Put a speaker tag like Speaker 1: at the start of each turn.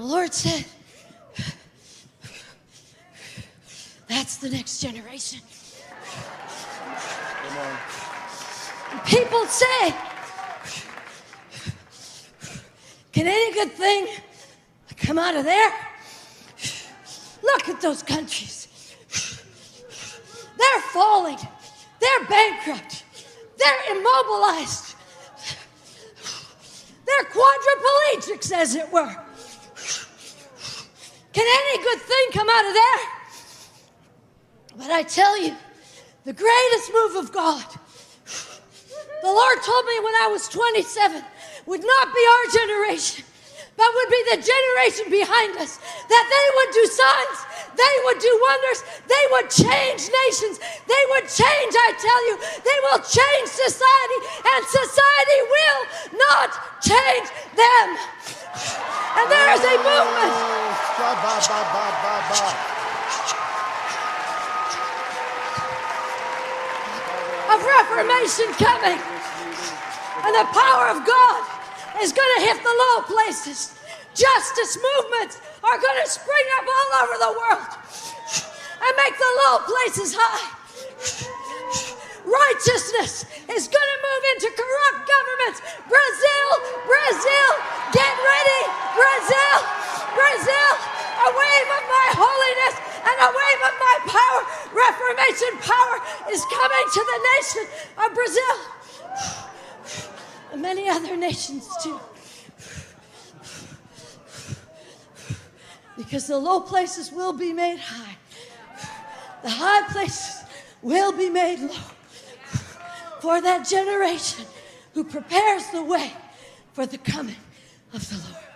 Speaker 1: The Lord said, That's the next generation. People say, Can any good thing come out of there? Look at those countries. They're falling. They're bankrupt. They're immobilized. They're quadriplegics, as it were. Can any good thing come out of there? But I tell you, the greatest move of God, the Lord told me when I was 27, would not be our generation, but would be the generation behind us. That they would do signs, they would do wonders, they would change nations, they would change, I tell you, they will change society, and society will not change them. And there is a movement. Of reformation coming. And the power of God is going to hit the low places. Justice movements are going to spring up all over the world and make the low places high. Righteousness is going to move into corrupt governments. Brazil, Brazil, get ready. Brazil, Brazil, a wave of my holiness and a wave of my power. Reformation power is coming to the nation of Brazil and many other nations too. Because the low places will be made high, the high places will be made low for that generation who prepares the way for the coming of the Lord.